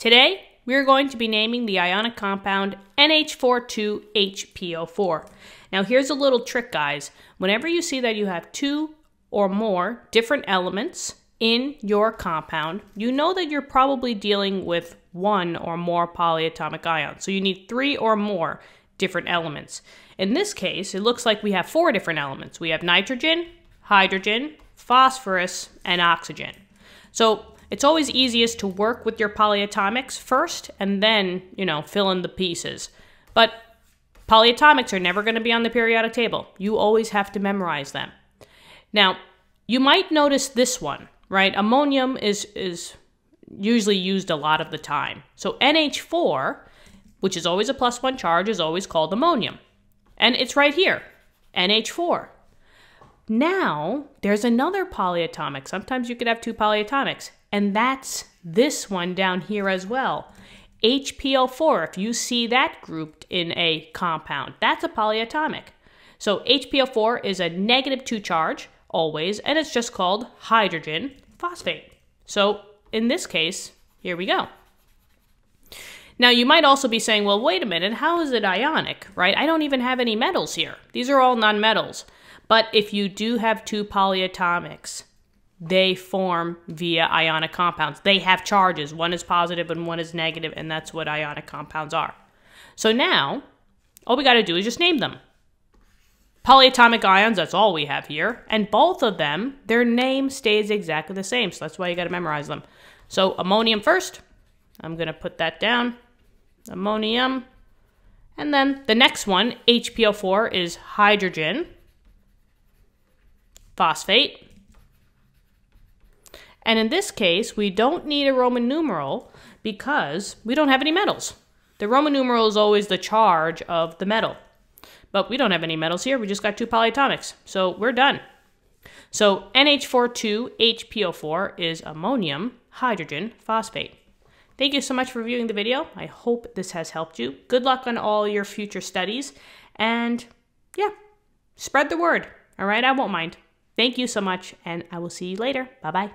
Today, we are going to be naming the ionic compound NH42HPO4. Now here's a little trick, guys. Whenever you see that you have two or more different elements in your compound, you know that you're probably dealing with one or more polyatomic ions. So you need three or more different elements. In this case, it looks like we have four different elements. We have nitrogen, hydrogen, phosphorus, and oxygen. So it's always easiest to work with your polyatomics first and then, you know, fill in the pieces. But polyatomics are never going to be on the periodic table. You always have to memorize them. Now, you might notice this one, right? Ammonium is is usually used a lot of the time. So NH4, which is always a plus 1 charge, is always called ammonium. And it's right here, NH4. Now, there's another polyatomic. Sometimes you could have two polyatomics, and that's this one down here as well. HPO4, if you see that grouped in a compound, that's a polyatomic. So HPO4 is a negative 2 charge, always, and it's just called hydrogen phosphate. So in this case, here we go. Now you might also be saying, well, wait a minute, how is it ionic, right? I don't even have any metals here. These are all nonmetals. But if you do have two polyatomics, they form via ionic compounds. They have charges. One is positive and one is negative, and that's what ionic compounds are. So now, all we got to do is just name them. Polyatomic ions, that's all we have here. And both of them, their name stays exactly the same. So that's why you got to memorize them. So ammonium first. I'm going to put that down. Ammonium. And then the next one, HPO4, is hydrogen phosphate. And in this case, we don't need a Roman numeral because we don't have any metals. The Roman numeral is always the charge of the metal. But we don't have any metals here. We just got two polyatomics. So we're done. So NH42HPO4 is ammonium hydrogen phosphate. Thank you so much for viewing the video. I hope this has helped you. Good luck on all your future studies. And yeah, spread the word. All right, I won't mind. Thank you so much, and I will see you later. Bye bye.